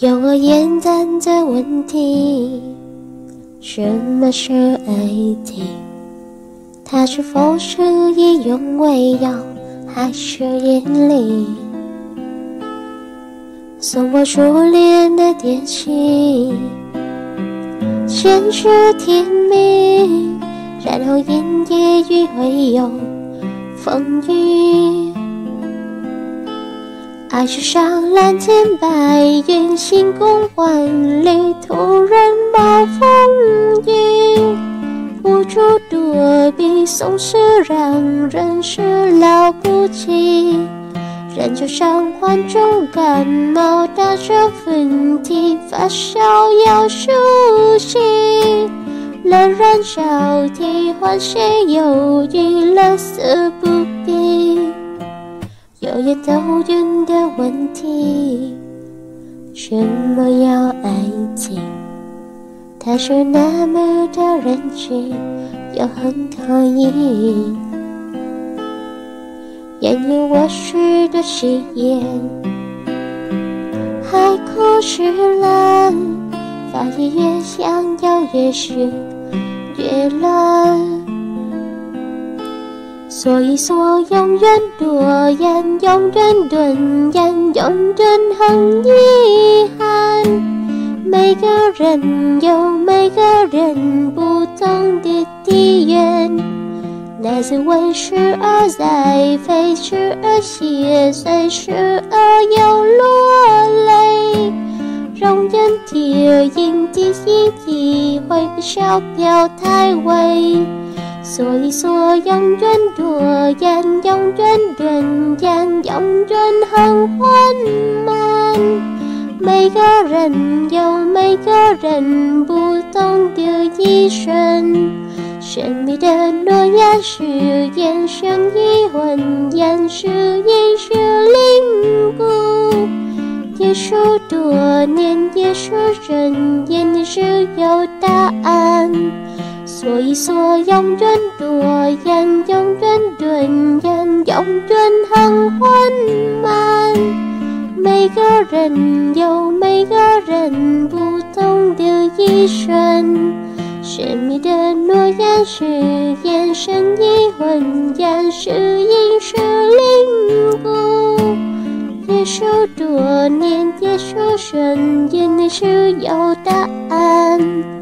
要我演讲的问题，什么是爱情？它是否是一种为要，还是引力？送我初恋的电信，现是甜蜜，然后因夜雨会有。风雨。爱是上蓝天白云，星空万里，突然暴风雨，无处躲避，总是让人始料不及。人就像患重感冒，打着喷嚏，发烧要休息，冷热交替，欢喜忧郁，乐色不必。有言走远的问题，什么要爱情？它是那么的任性，又很可疑。烟引我许的誓言，海枯石烂，发现越想要越是越乱。所以说，永远多言，永远顿言，永远很遗憾。每个人有每个人不同的体验，那是为时而在，飞时而歇，随时而又落泪。容颜贴影的意义，会比小表太微。所以说，永远多言，永远顿言，永远很缓慢。每个人有每个人不同的一生，神秘的诺言是眼神已混言，是一是灵骨。也许多年，也许人言，也是有答案。所以说，永远多言，永远顿言，永远很缓慢。每个人有每个人不同的一生，神秘的诺言是眼神已混言，是影是灵骨。也许多年，也许瞬间，你是有答案。